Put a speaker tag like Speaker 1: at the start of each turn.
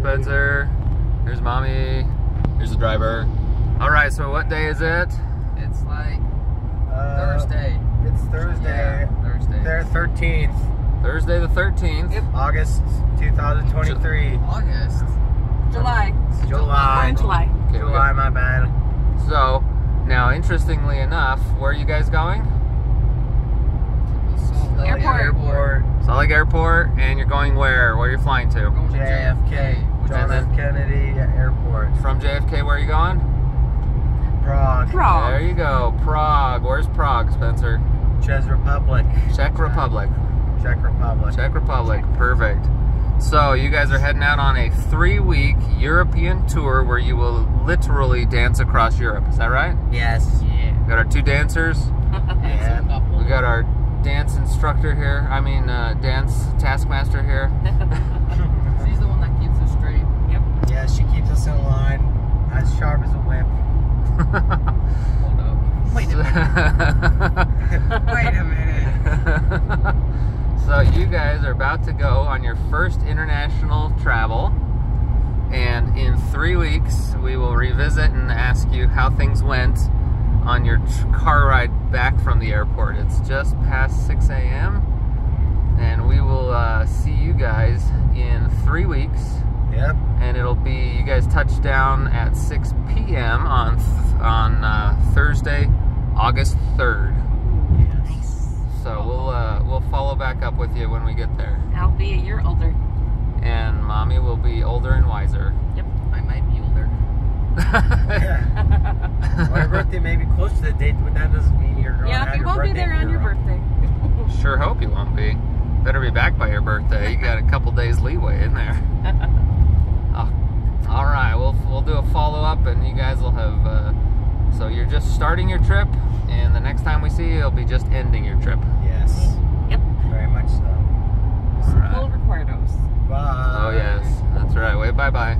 Speaker 1: Spencer. Here's mommy. Here's the driver. All right, so what day is it?
Speaker 2: It's like
Speaker 3: Uh,
Speaker 2: Thursday.
Speaker 3: It's Thursday.
Speaker 2: Yeah, Thursday.
Speaker 3: There, 13th,
Speaker 1: Thursday the 13th.
Speaker 4: Yep.
Speaker 3: August 2023.
Speaker 2: August.
Speaker 4: July.
Speaker 3: July.
Speaker 4: We're in July.
Speaker 1: Okay, we
Speaker 3: July, my bad.
Speaker 1: got- So, now interestingly enough, where are you guys going?
Speaker 2: Salt Lake
Speaker 4: Airport.
Speaker 3: Airport.
Speaker 1: Salt Lake Airport, and you're going where? Where are you flying
Speaker 2: We're
Speaker 1: to?
Speaker 2: going to
Speaker 3: JFK.
Speaker 2: which
Speaker 3: John
Speaker 1: And
Speaker 3: F.
Speaker 1: then-
Speaker 3: Kennedy Airport.
Speaker 1: From JFK, where are you going?
Speaker 3: Prague.
Speaker 4: Prague.
Speaker 1: There you go. Prague. Where's Prague, Spencer?
Speaker 3: Czech Republic.
Speaker 1: Czech Republic.
Speaker 3: Czech Republic.
Speaker 1: Czech Republic. Perfect. So you guys are heading out on a three-week European tour where you will literally dance across Europe. Is that right?
Speaker 3: Yes.
Speaker 2: Yeah.
Speaker 1: We got our two dancers.
Speaker 3: Yeah.
Speaker 1: We got our dance instructor here. I mean, uh, dance taskmaster here.
Speaker 3: Wait a minute. Wait a minute.
Speaker 1: so you guys are about to go on your first international travel and in three weeks we will revisit and ask you how things went on your car ride back from the airport it's just past 6 a.m and we will uh, see you guys in three weeks
Speaker 3: Yep.
Speaker 1: and it'll be you guys touch down at 6 p.m on th- on uh, thursday august 3rd so we'll uh, we'll follow back up with you when we get there,
Speaker 4: I'll be a year older.
Speaker 1: and mommy will be older and wiser.
Speaker 2: Yep, I might be older.
Speaker 3: Well, your birthday may be close to the date, but that doesn't mean you're going to
Speaker 4: Yeah,
Speaker 3: have
Speaker 4: you won't be there on your birthday.
Speaker 1: sure hope you won't be. Better be back by your birthday. You got a couple days leeway in there. oh, all right, we'll we'll do a follow up, and you guys will have. Uh, so you're just starting your trip, and the next time we see you, it'll be just ending your trip.
Speaker 3: Yes.
Speaker 4: Yep.
Speaker 3: Very much so.
Speaker 1: All right.
Speaker 4: Full recuerdos.
Speaker 3: Bye.
Speaker 1: Oh yes, that's right. Wait, bye bye.